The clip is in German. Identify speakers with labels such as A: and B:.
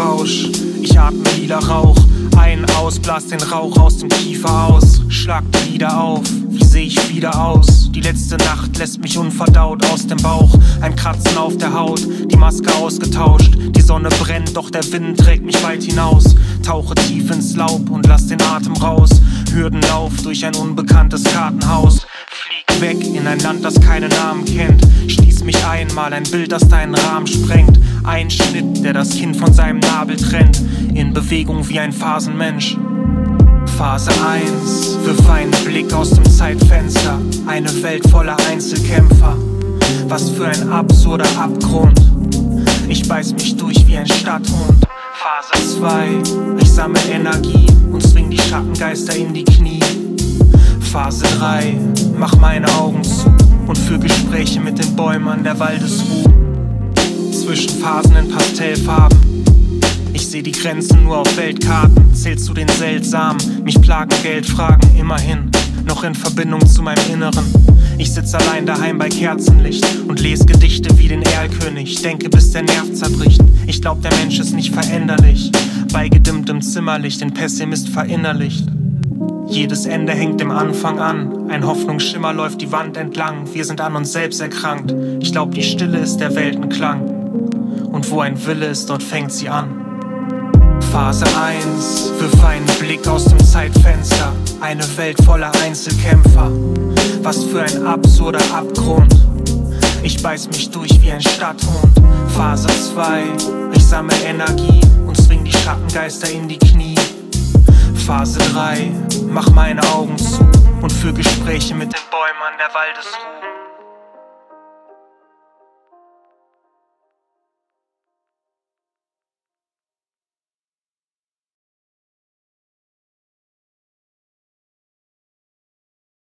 A: Rausch. Ich atme wieder Rauch. Ein aus, blas den Rauch aus dem Kiefer aus. Schlag wieder auf, wie seh ich wieder aus? Die letzte Nacht lässt mich unverdaut aus dem Bauch. Ein Kratzen auf der Haut, die Maske ausgetauscht. Die Sonne brennt, doch der Wind trägt mich weit hinaus. Tauche tief ins Laub und lass den Atem raus. Hürdenlauf durch ein unbekanntes Kartenhaus. Flieg weg in ein Land, das keine Namen kennt. Schließ mich einmal, ein Bild, das deinen Rahmen sprengt. Ein Schnitt, der das Kind von seinem Nabel trennt. In Bewegung wie ein Phasenmensch. Phase 1, wirf einen Blick aus dem Zeitfenster. Eine Welt voller Einzelkämpfer. Was für ein absurder Abgrund. Ich beiß mich durch wie ein Stadthund. Phase 2, ich sammle Energie und zwing die Schattengeister in die Knie. Phase 3, mach meine Augen zu und für Gespräche mit den Bäumen der Waldesruhe. Zwischen Phasen in Pastellfarben. Ich seh die Grenzen nur auf Weltkarten, zähl zu den seltsamen. Mich plagen Geldfragen immerhin, noch in Verbindung zu meinem Inneren. Ich sitz allein daheim bei Kerzenlicht und lese Gedichte wie den Erlkönig. Denke, bis der Nerv zerbricht. Ich glaub, der Mensch ist nicht veränderlich. Bei gedimmtem Zimmerlicht den Pessimist verinnerlicht. Jedes Ende hängt im Anfang an. Ein Hoffnungsschimmer läuft die Wand entlang. Wir sind an uns selbst erkrankt. Ich glaub, die Stille ist der Weltenklang. Und wo ein Wille ist, dort fängt sie an. Phase 1, wirf einen Blick aus dem Zeitfenster. Eine Welt voller Einzelkämpfer. Was für ein absurder Abgrund. Ich beiß mich durch wie ein Stadthund. Phase 2, ich sammle Energie und zwing die Schattengeister in die Knie. Phase 3, mach meine Augen zu und für Gespräche mit den Bäumen an der Waldesruhe.